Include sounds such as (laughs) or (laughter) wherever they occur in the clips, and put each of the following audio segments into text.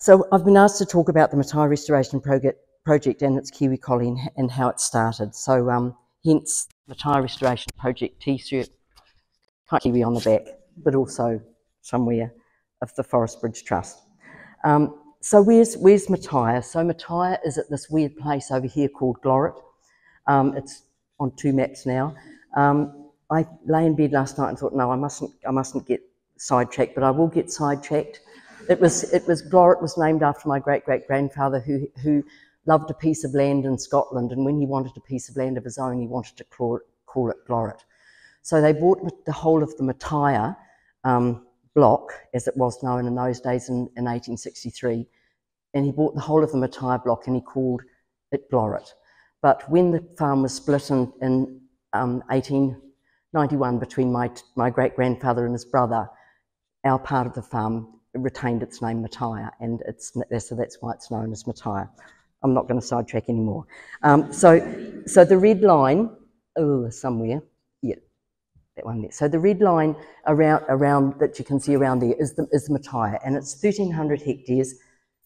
So I've been asked to talk about the Mataia Restoration Project, and its Kiwi Collie and, how it started. So um, hence Mataia Restoration Project T-shirt, Kiwi on the back, but also somewhere of the Forest Bridge Trust. Um, so where's, where's? So Mataia is at this weird place over here called Glorit. Um, it's on two maps now. Um, I lay in bed last night and thought, no, I mustn't, I mustn't get sidetracked, but I will get sidetracked. It was, it was Glorit was named after my great great grandfather who, who loved a piece of land in Scotland, and when he wanted a piece of land of his own, he wanted to call it, call it Glorit. So they bought the whole of the Mataia um, block, as it was known in those days in, in 1863, and he bought the whole of the Mataia block and he called it Glorit. But when the farm was split in, in um, 1891 between my, my great grandfather and his brother, our part of the farm retained its name Mataia, and it's, so that's why it's known as Mataia. I'm not going to sidetrack anymore. Um, so, so the red line, oh, somewhere, yeah, that one there. So the red line around, around that you can see around there is the, is Mataia, and it's 1,300 hectares.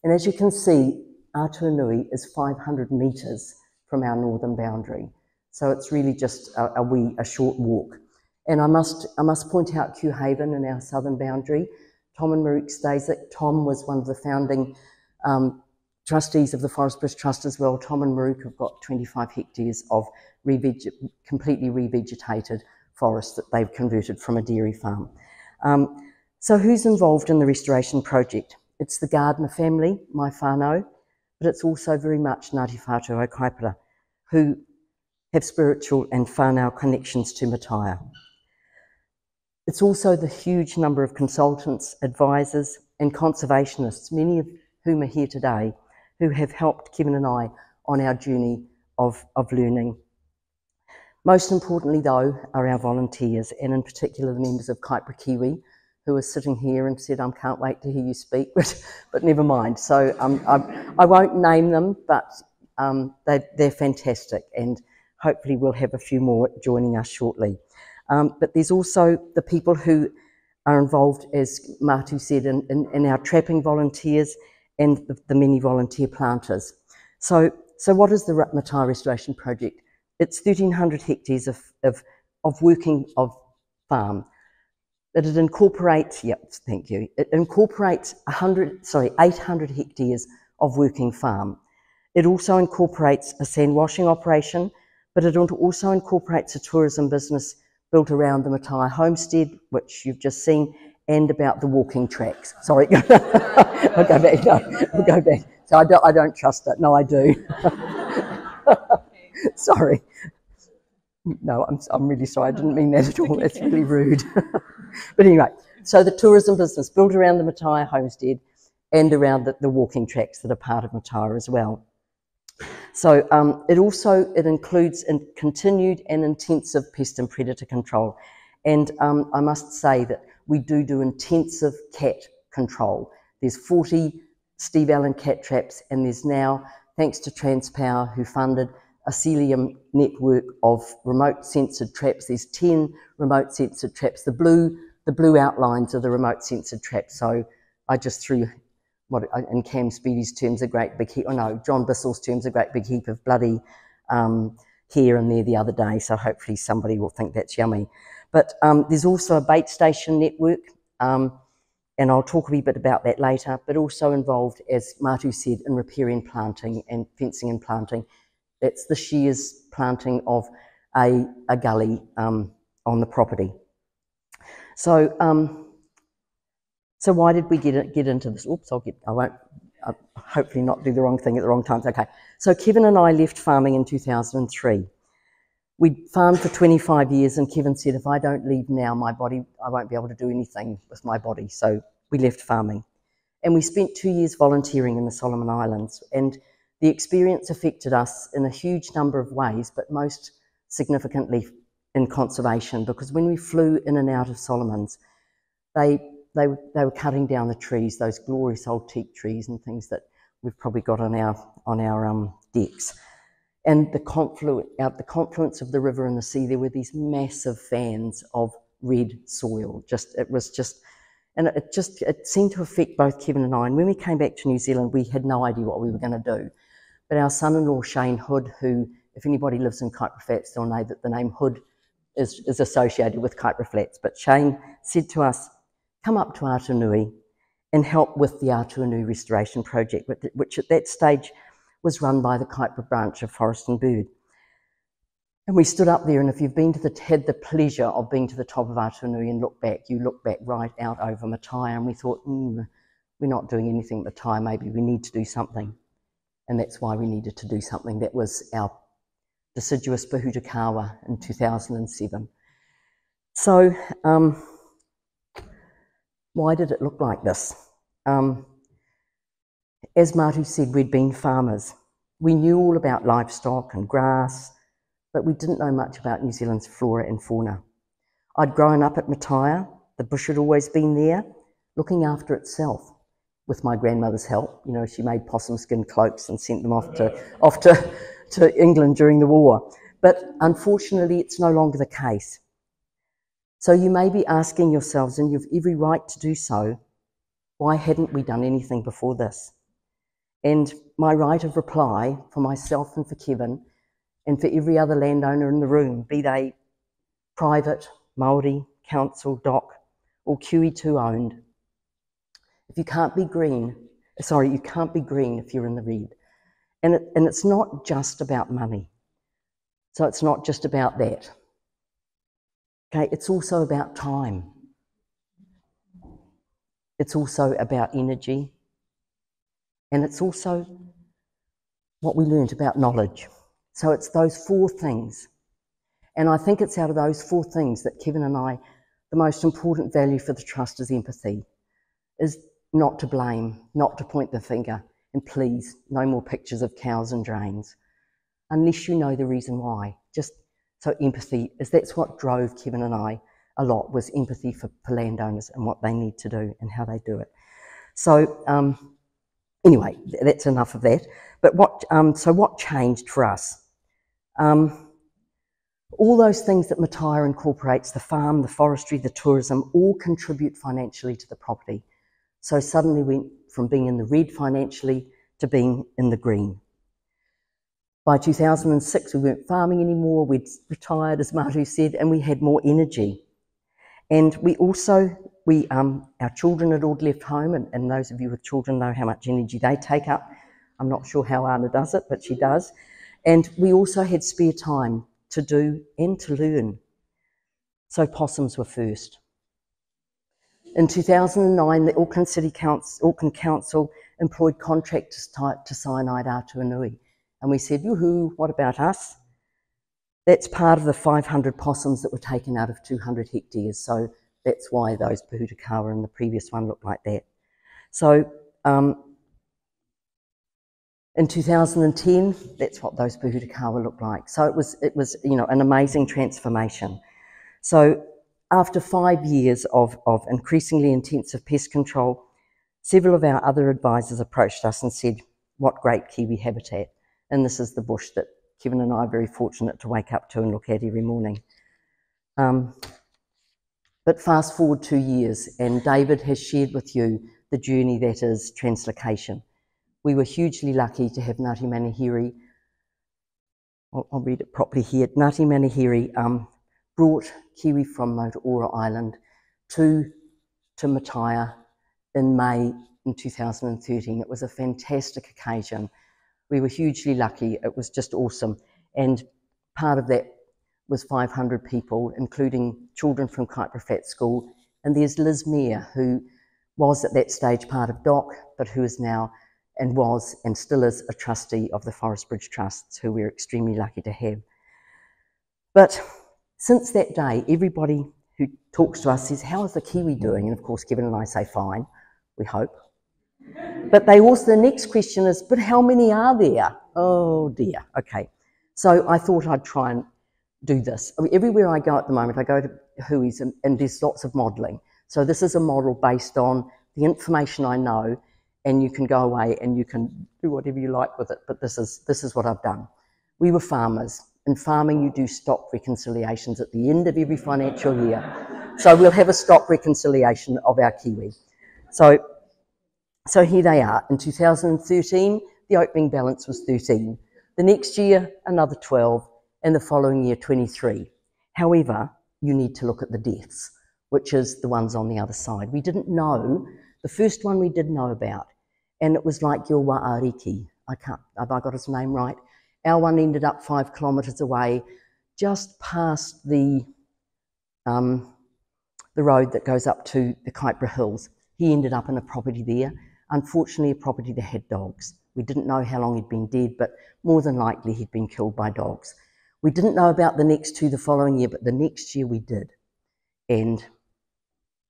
And as you can see, Atuanui is 500 metres from our northern boundary. So it's really just a, a wee, a short walk. And I must, I must point out Kew Haven in our southern boundary. Tom and Maruk Stasic. Tom was one of the founding um, trustees of the Forest Bridge Trust as well. Tom and Maruk have got 25 hectares of completely revegetated forest that they've converted from a dairy farm. Um, so who's involved in the restoration project? It's the Gardner family, my whānau, but it's also very much Ngāti Whātua Kaipara, who have spiritual and whānau connections to Mataia. It's also the huge number of consultants, advisors, and conservationists, many of whom are here today, who have helped Kevin and I on our journey of, of learning. Most importantly, though, are our volunteers, and in particular the members of Kaipara Kiwi, who are sitting here and said, I can't wait to hear you speak, (laughs) but, but never mind. So um, I, I, won't name them, but um, they, they're fantastic, and hopefully we'll have a few more joining us shortly. Um, but there's also the people who are involved, as Matu said, in, in, in our trapping volunteers and the, the, many volunteer planters. So, so what is the Mataia Restoration Project? It's 1,300 hectares of, of, of working of farm. That it incorporates, yep, thank you, it incorporates 100, sorry, 800 hectares of working farm. It also incorporates a sand washing operation, but it also incorporates a tourism business built around the Mataia homestead, which you've just seen, and about the walking tracks. Sorry, (laughs) I'll go back. No, I'll go back. So I don't, I don't trust it. No, I do. (laughs) sorry. No, I'm, I'm really sorry. I didn't mean that at all. That's really rude. (laughs) but anyway, so the tourism business built around the Mataia homestead and around the, the walking tracks that are part of Mataia as well. So um, it also it includes in continued and intensive pest and predator control. And um, I must say that we do do intensive cat control. There's 40 Steve Allan cat traps, and there's now, thanks to Transpower, who funded a Celium network of remote censored traps. There's 10 remote censored traps. The blue, the blue outlines are the remote censored traps. So I just threw what in Cam Speedy's terms, a great big heap, oh no, John Bissell's terms, a great big heap of bloody um, here and there the other day, so hopefully somebody will think that's yummy. But um, there's also a bait station network, um, and I'll talk a wee bit about that later, but also involved, as Matu said, in riparian planting and fencing and planting. It's this year's planting of a, a gully um, on the property. So um, so why did we get, get into this? Oops, I'll get, I won't, I'll hopefully not do the wrong thing at the wrong times. Okay, so Kevin and I left farming in 2003. We farmed for 25 years and Kevin said, if I don't leave now, my body, I won't be able to do anything with my body. So we left farming. And we spent two years volunteering in the Solomon Islands. And the experience affected us in a huge number of ways, but most significantly in conservation, because when we flew in and out of Solomons, they they, they were cutting down the trees, those glorious old teak trees and things that we've probably got on our, on our um, decks. And the, conflu- out the confluence of the river and the sea, there were these massive fans of red soil. Just It was just, And it just it seemed to affect both Kevin and I. And when we came back to New Zealand, we had no idea what we were going to do. But our son-in-law Shane Hood, who, if anybody lives in Kaipara Flats, they'll know that the name Hood is, is associated with Kaipara Flats. But Shane said to us, "Come up to Atuanui and help with the Atuanui Restoration Project, which at that stage was run by the Kaipara branch of Forest and Bird." And we stood up there, and if you've been to the, had the pleasure of being to the top of Atuanui and look back, you look back right out over Mataia, and we thought, mm, we're not doing anything at Mataia, maybe we need to do something. And that's why we needed to do something. That was our deciduous Pohutukawa in 2007. So, um, why did it look like this? Um, as Matu said, we'd been farmers. We knew all about livestock and grass, but we didn't know much about New Zealand's flora and fauna. I'd grown up at Mataia, the bush had always been there, looking after itself with my grandmother's help. You know, she made possum skin cloaks and sent them off to, off to, (laughs) to England during the war. But unfortunately, it's no longer the case. So you may be asking yourselves, and you've every right to do so, why hadn't we done anything before this? And my right of reply for myself and for Kevin and for every other landowner in the room, be they private, Māori, council, DOC, or QE2 owned. If you can't be green, sorry, you can't be green if you're in the red. And, it, and it's not just about money. So it's not just about that. Okay, it's also about time. It's also about energy. And it's also what we learned about knowledge. So it's those four things. And I think it's out of those four things that Kevin and I, the most important value for the trust is empathy, is not to blame, not to point the finger, and please, no more pictures of cows and drains, unless you know the reason why. Just so empathy is that's what drove Kevin and I a lot was empathy for, for landowners and what they need to do and how they do it. So um, anyway, that's enough of that. But what um, so what changed for us? Um, all those things that Mataia incorporates, the farm, the forestry, the tourism, all contribute financially to the property. So suddenly went from being in the red financially to being in the green. By 2006, we weren't farming anymore, we'd retired, as Matu said, and we had more energy. And we also, we, um, our children had all left home, and, and those of you with children know how much energy they take up. I'm not sure how Anna does it, but she does. And we also had spare time to do and to learn. So possums were first. In 2009, the Auckland City Council, Auckland Council employed contractors to Cyanide Atuanui. And we said, yoo-hoo, what about us? That's part of the 500 possums that were taken out of 200 hectares. So that's why those Pohutukawa and the previous one looked like that. So um, in 2010, that's what those Pohutukawa looked like. So it was, it was, you know, an amazing transformation. So after five years of, of increasingly intensive pest control, several of our other advisors approached us and said, what great kiwi habitat. And this is the bush that Kevin and I are very fortunate to wake up to and look at every morning. Um, but fast forward two years, and David has shared with you the journey that is translocation we were hugely lucky to have Ngāti Manuhiri, I'll, I'll read it properly here, Ngāti Manuhiri um, brought kiwi from Motuora Island to, to in May in 2013. It was a fantastic occasion. We were hugely lucky. It was just awesome. And part of that was 500 people, including children from Kaipara Flats School. And there's Liz Meir, who was at that stage part of DOC, but who is now and was and still is a trustee of the Forest Bridge Trusts, who we're extremely lucky to have. But since that day, everybody who talks to us says, How is the Kiwi doing? And of course, Kevin and I say, Fine, we hope. But they also, the next question is, But how many are there? Oh dear, okay. So I thought I'd try and do this. I mean, everywhere I go at the moment, I go to Hui's and, and there's lots of modelling. So this is a model based on the information I know and you can go away and you can do whatever you like with it. But this is, this is what I've done. We were farmers in farming, you do stock reconciliations at the end of every financial year. So we'll have a stock reconciliation of our kiwi. So, so here they are. In 2013, the opening balance was 13. The next year, another 12, and the following year, 23. However, you need to look at the deaths, which is the ones on the other side. We didn't know, the first one we did know about, and it was like your Wa'ariki. I can't, have I got his name right? Our one ended up five kilometres away, just past the, um, the road that goes up to the Kaipara Hills. He ended up in a property there. Unfortunately, a property that had dogs. We didn't know how long he'd been dead, but more than likely he'd been killed by dogs. We didn't know about the next two the following year, but the next year we did. And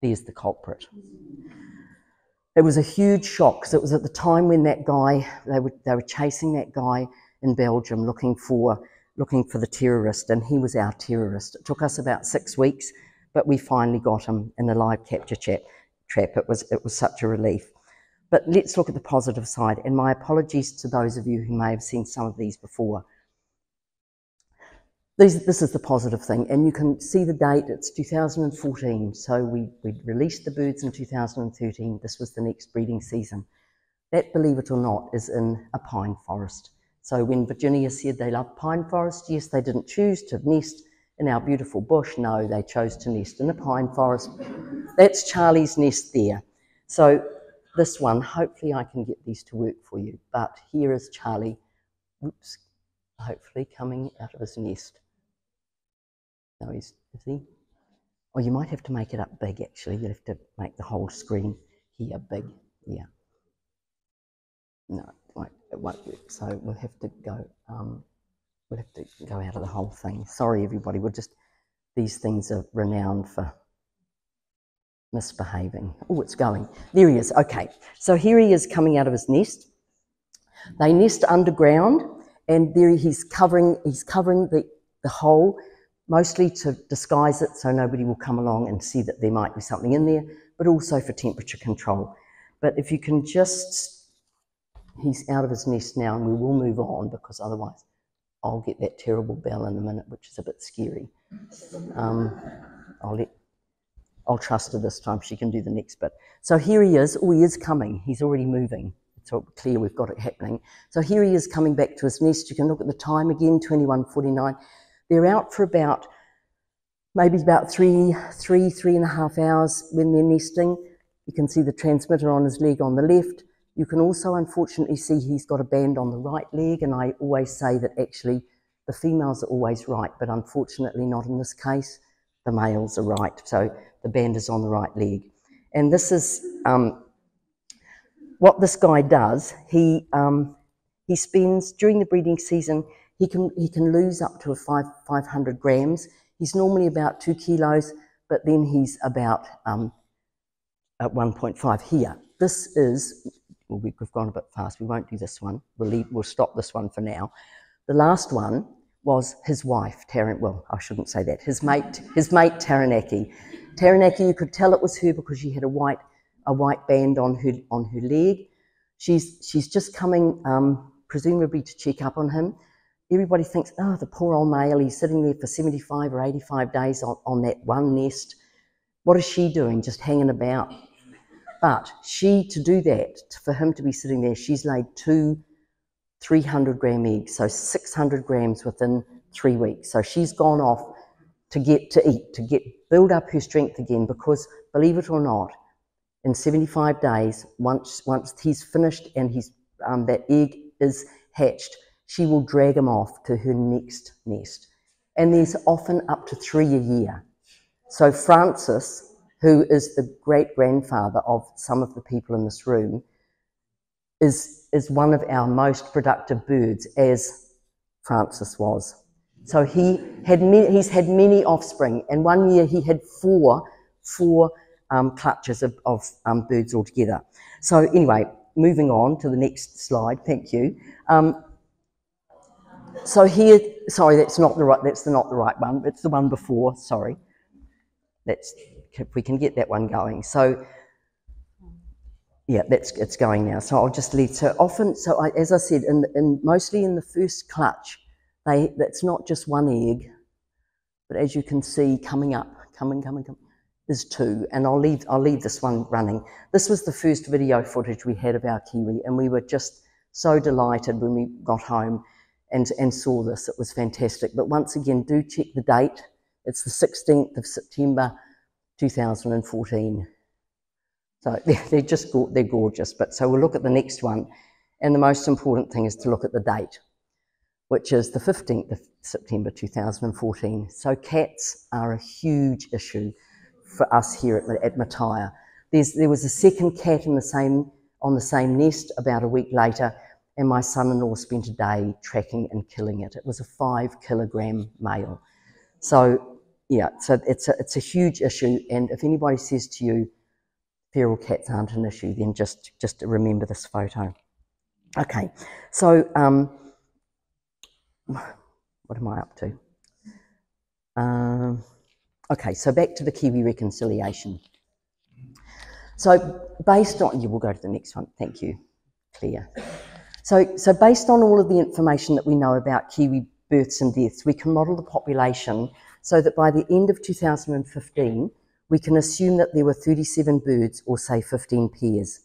there's the culprit. It was a huge shock because it was at the time when that guy, they were, they were chasing that guy in Belgium looking for, looking for the terrorist, and he was our terrorist. It took us about six weeks, but we finally got him in a live capture trap. It was, it was such a relief. But let's look at the positive side, and my apologies to those of you who may have seen some of these before. These, this is the positive thing, and you can see the date, it's 2014, so we, we released the birds in 2013, this was the next breeding season. That, believe it or not, is in a pine forest. So when Virginia said they love pine forest, yes, they didn't choose to nest in our beautiful bush. No, they chose to nest in a pine forest. That's Charlie's nest there. So this one, hopefully I can get these to work for you. But here is Charlie, oops, hopefully coming out of his nest. No, he's, is he? Oh, you might have to make it up big actually. you have to make the whole screen here big. Yeah. No, it won't work. So we'll have to go. Um, we'll have to go out of the whole thing. Sorry, everybody. We'll just. These things are renowned for misbehaving. Oh, it's going. There he is. Okay. So here he is coming out of his nest. They nest underground, and there he's covering. He's covering the the hole mostly to disguise it so nobody will come along and see that there might be something in there, but also for temperature control. But if you can just he's out of his nest now and we will move on because otherwise I'll get that terrible bell in a minute, which is a bit scary. Um, I'll let, I'll trust her this time. She can do the next bit. So here he is. Oh, he is coming. He's already moving. It's all clear we've got it happening. So here he is coming back to his nest. You can look at the time again, 21.49. They're out for about, maybe about three, three, three and a half hours when they're nesting. You can see the transmitter on his leg on the left. You can also unfortunately see he's got a band on the right leg, and I always say that actually the females are always right, but unfortunately not in this case. The males are right, so the band is on the right leg. And this is um, what this guy does. He um, he spends during the breeding season. He can he can lose up to a five 500 grams. He's normally about two kilos, but then he's about um, at 1.5 here. This is well, we, have gone a bit fast. We won't do this one. We'll, leave, we'll stop this one for now. The last one was his wife, Taran. Well, I shouldn't say that. His mate, his mate Taranaki. Taranaki, you could tell it was her because she had a white, a white band on her on her leg. She's she's just coming, um, presumably to check up on him. Everybody thinks, oh, the poor old male. He's sitting there for 75 or 85 days on, on that one nest. What is she doing? Just hanging about. But she, to do that, for him to be sitting there, she's laid two 300 gram eggs, so 600 grams within three weeks. So she's gone off to get to eat, to get build up her strength again, because believe it or not, in 75 days, once once he's finished and he's um, that egg is hatched, she will drag him off to her next nest. And there's often up to three a year. So Francis who is the great grandfather of some of the people in this room, is, is one of our most productive birds, as Francis was. So he had many, he's had many offspring, and one year he had four, four um, clutches of, of um, birds altogether. So anyway, moving on to the next slide. Thank you. Um, so here, sorry, that's not the right. That's the, not the right one. It's the one before. Sorry. That's if we can get that one going. So yeah, that's it's going now. So I'll just leave. So often, so I, as I said, in, in mostly in the first clutch, They, that's not just one egg, but as you can see, coming up, coming, coming, coming, is two. And I'll leave, I'll leave this one running. This was the first video footage we had of our kiwi, and we were just so delighted when we got home and, and saw this. It was fantastic. But once again, do check the date. It's the 16th of September 2014. So (laughs) they're just they're gorgeous. But so we'll look at the next one. And the most important thing is to look at the date, which is the 15th of September 2014. So cats are a huge issue for us here at, at Mataia. There's, there was a second cat in the same, on the same nest about a week later, and my son-in-law spent a day tracking and killing it. It was a five kilogram male. So yeah, so it's a, it's a huge issue. And if anybody says to you, feral cats aren't an issue, then just, just remember this photo. Okay, so um, what am I up to? Um, okay, so back to the Kiwi reconciliation. So based on, you will go to the next one, thank you, Claire. So, so based on all of the information that we know about Kiwi births and deaths, we can model the population so that by the end of 2015, we can assume that there were 37 birds or say 15 pairs.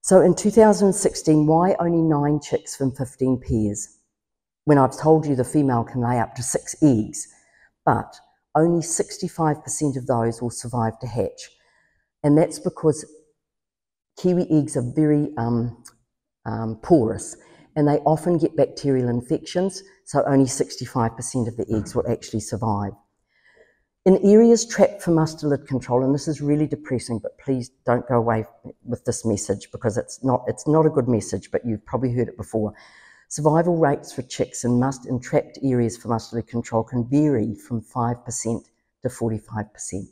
So in 2016, why only nine chicks from 15 pairs? When I've told you the female can lay up to six eggs, but only 65% of those will survive to hatch. And that's because kiwi eggs are very um, um, porous and they often get bacterial infections, so only 65% of the eggs will actually survive. In areas trapped for mustelid control, and this is really depressing, but please don't go away with this message because it's not, it's not a good message, but you've probably heard it before. Survival rates for chicks in, must, in trapped areas for mustelid control can vary from 5% to 45%.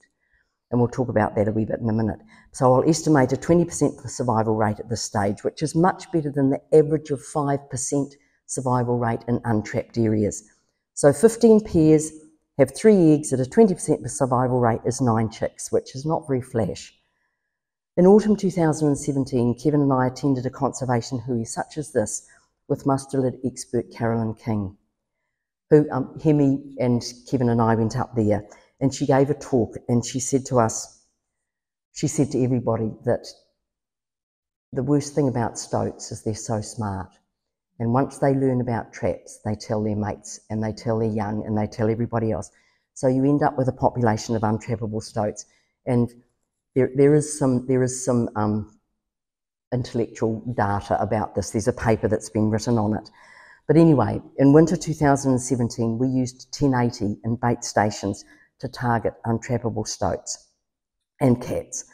And we'll talk about that a wee bit in a minute. So I'll estimate a 20% survival rate at this stage, which is much better than the average of 5% survival rate in untrapped areas. So 15 pairs have three eggs at a 20% survival rate is nine chicks, which is not very flash. In autumn 2017, Kevin and I attended a conservation hui such as this with mustelid expert Carolyn King, who um, Hemi and Kevin and I went up there and she gave a talk and she said to us, she said to everybody that the worst thing about stoats is they're so smart. And once they learn about traps, they tell their mates and they tell their young and they tell everybody else. So you end up with a population of untrappable stoats. And there, there is some, there is some um, intellectual data about this. There's a paper that's been written on it. But anyway, in winter 2017, we used 1080 in bait stations to target untrappable stoats and cats.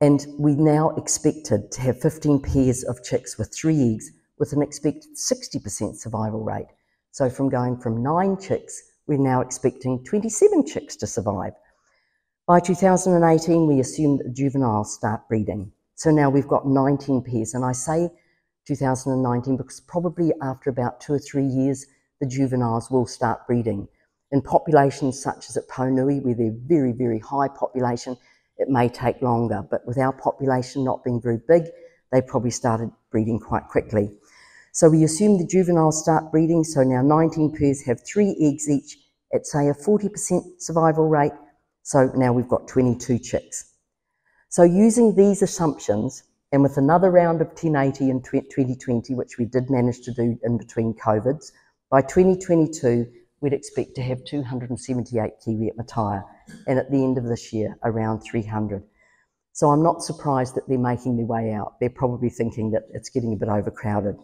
And we now expected to have 15 pairs of chicks with three eggs with an expected 60% survival rate. So from going from nine chicks, we're now expecting 27 chicks to survive. By 2018, we assumed that juveniles start breeding. So now we've got 19 pairs, and I say 2019 because probably after about two or three years, the juveniles will start breeding. In populations such as at Pounui, where they're very, very high population, it may take longer, but with our population not being very big, they probably started breeding quite quickly. So we assume the juveniles start breeding, so now 19 pairs have three eggs each at say a 40% survival rate, so now we've got 22 chicks. So using these assumptions, and with another round of 1080 in 2020, which we did manage to do in between COVIDs, by 2022, we'd expect to have 278 kiwi at Mataia, and at the end of this year, around 300. So I'm not surprised that they're making their way out. They're probably thinking that it's getting a bit overcrowded.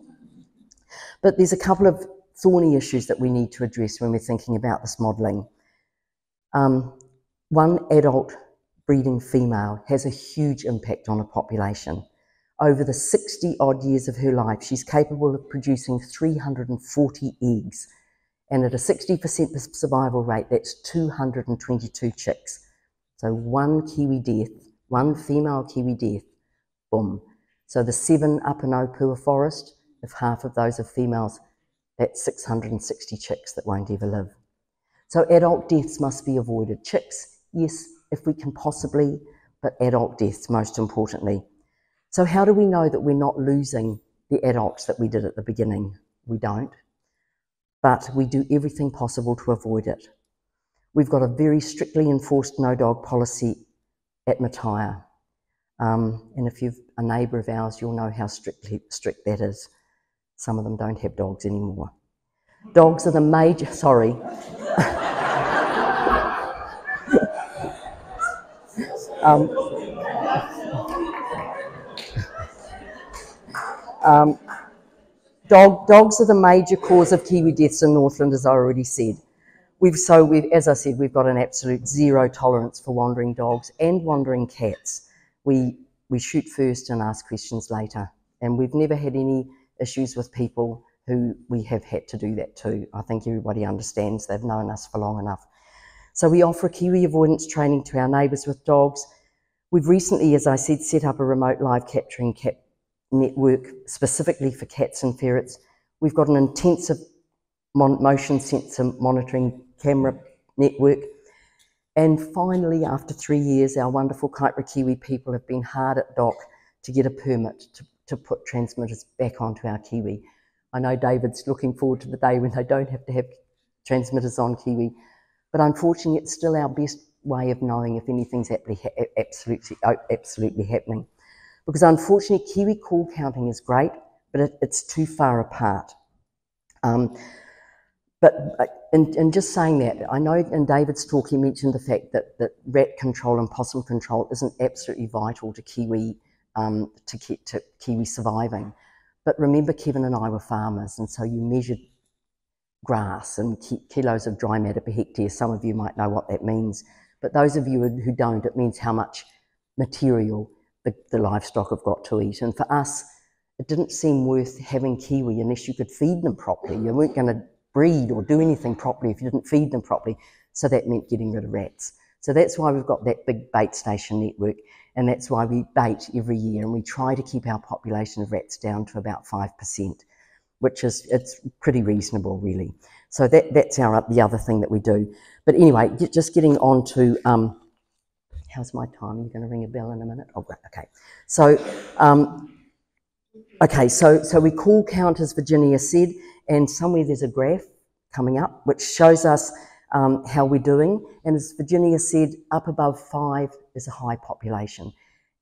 But there's a couple of thorny issues that we need to address when we're thinking about this modelling. Um, one adult breeding female has a huge impact on a population. Over the 60 odd years of her life, she's capable of producing 340 eggs. And at a 60% survival rate, that's 222 chicks. So one kiwi death, one female kiwi death, boom. So the seven up in Opua Forest, if half of those are females, that's 660 chicks that won't ever live. So adult deaths must be avoided. Chicks, yes, if we can possibly, but adult deaths most importantly. So how do we know that we're not losing the adults that we did at the beginning? We don't. but we do everything possible to avoid it. We've got a very strictly enforced no dog policy at Mataia. Um, and if you're a neighbour of ours, you'll know how strictly strict that is. Some of them don't have dogs anymore. Dogs are the major, sorry. (laughs) um, um, dog, dogs are the major cause of Kiwi deaths in Northland, as I already said. We've so we've, as I said, we've got an absolute zero tolerance for wandering dogs and wandering cats. We we shoot first and ask questions later, and we've never had any issues with people who we have had to do that to. I think everybody understands. They've known us for long enough. So we offer Kiwi avoidance training to our neighbours with dogs. We've recently, as I said, set up a remote live capturing cat network specifically for cats and ferrets. We've got an intensive motion sensor monitoring camera network. And finally, after three years, our wonderful Kaipara Kiwi people have been hard at DOC to get a permit to, to put transmitters back onto our Kiwi. I know David's looking forward to the day when they don't have to have transmitters on Kiwi, but unfortunately, it's still our best way of knowing if anything's absolutely, absolutely happening. Because unfortunately, Kiwi call counting is great, but it, it's too far apart. Um, but in, in, just saying that, I know in David's talk he mentioned the fact that, that rat control and possum control isn't absolutely vital to Kiwi um, to, to Kiwi surviving. But remember, Kevin and I were farmers, and so you measured grass and ki kilos of dry matter per hectare. Some of you might know what that means, but those of you who don't, it means how much material the, the livestock have got to eat. And for us, it didn't seem worth having kiwi unless you could feed them properly. You weren't going to breed or do anything properly if you didn't feed them properly. So that meant getting rid of rats. So that's why we've got that big bait station network, and that's why we bait every year, and we try to keep our population of rats down to about five percent, which is it's pretty reasonable, really. So that that's our the other thing that we do. But anyway, just getting on to um, how's my time? You're going to ring a bell in a minute. Oh, great. Okay. So. Um, Okay, so, so we call count as Virginia said, and somewhere there's a graph coming up which shows us um, how we're doing. And as Virginia said, up above five is a high population.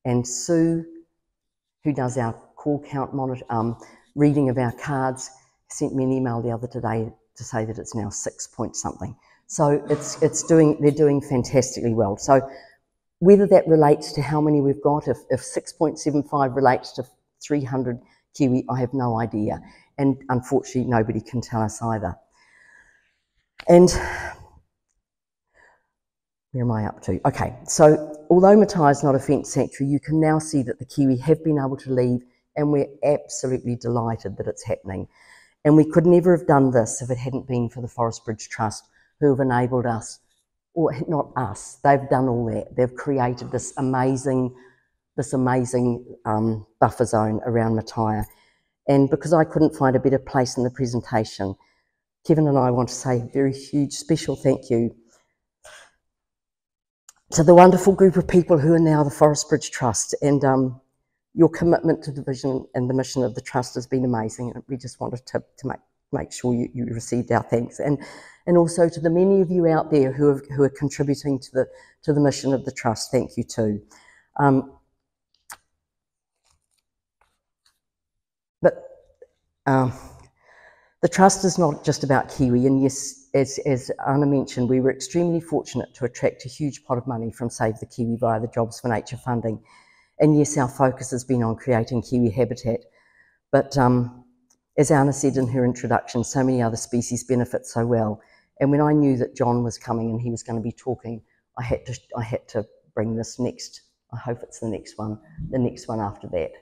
And Sue, who does our call count monitor, um, reading of our cards, sent me an email the other day to say that it's now six point something. So it's, it's doing, they're doing fantastically well. So whether that relates to how many we've got, if, if 6.75 relates to 300 Kiwi, I have no idea. And unfortunately, nobody can tell us either. And where am I up to? Okay, so although Mataia is not a fence sanctuary, you can now see that the Kiwi have been able to leave, and we're absolutely delighted that it's happening. And we could never have done this if it hadn't been for the Forest Bridge Trust, who have enabled us, or not us, they've done all that. They've created this amazing this amazing um, buffer zone around Mataia. And because I couldn't find a better place in the presentation, Kevin and I want to say a very huge special thank you to the wonderful group of people who are now the Forest Bridge Trust. And um, your commitment to the vision and the mission of the Trust has been amazing. And we just wanted to, to make, make sure you, you received our thanks. And, and also to the many of you out there who, have, who are contributing to the, to the mission of the Trust, thank you too. Um, But um, the trust is not just about Kiwi, and yes, as, as Anna mentioned, we were extremely fortunate to attract a huge pot of money from Save the Kiwi via the Jobs for Nature funding. And yes, our focus has been on creating Kiwi habitat. But um, as Anna said in her introduction, so many other species benefit so well. And when I knew that John was coming and he was going to be talking, I had to, I had to bring this next, I hope it's the next one, the next one after that.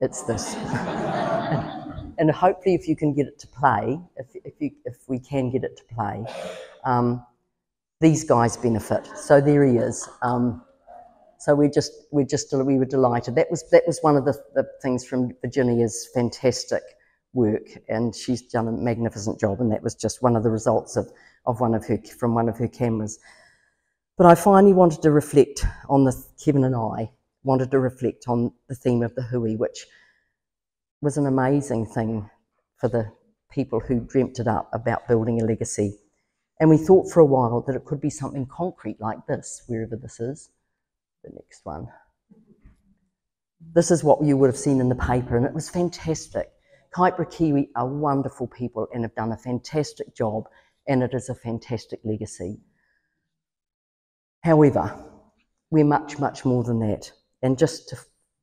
It's this. (laughs) and, hopefully if you can get it to play, if, if, you, if we can get it to play, um, these guys benefit. So there he is. Um, so we just we just we were delighted. That was that was one of the, the things from Virginia's fantastic work, and she's done a magnificent job. And that was just one of the results of of one of her from one of her cameras. But I finally wanted to reflect on the Kevin and I wanted to reflect on the theme of the hui, which was an amazing thing for the people who dreamt it up about building a legacy. And we thought for a while that it could be something concrete like this, wherever this is. The next one. This is what you would have seen in the paper, and it was fantastic. Kaipara Kiwi are wonderful people and have done a fantastic job, and it is a fantastic legacy. However, we're much, much more than that. And just to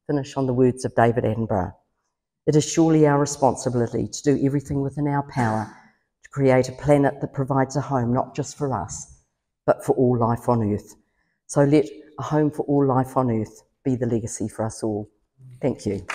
finish on the words of David Attenborough, it is surely our responsibility to do everything within our power to create a planet that provides a home not just for us, but for all life on Earth. So let a home for all life on Earth be the legacy for us all. Thank you.